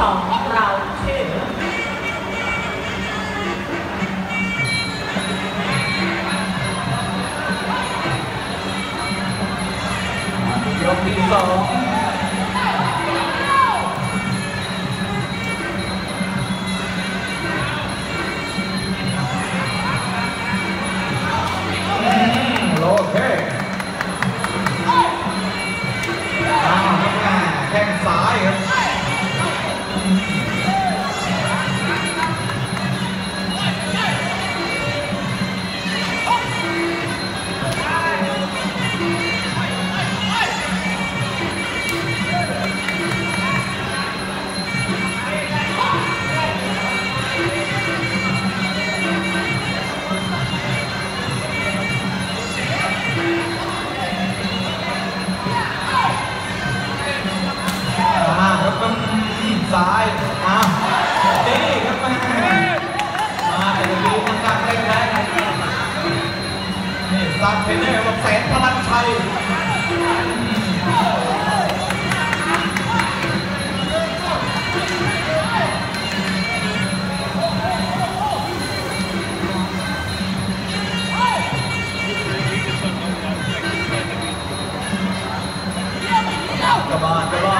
สองเราชื่สอง。 ทางเทรนเนอร์บแสนพลังชัยกระบาดกระบาด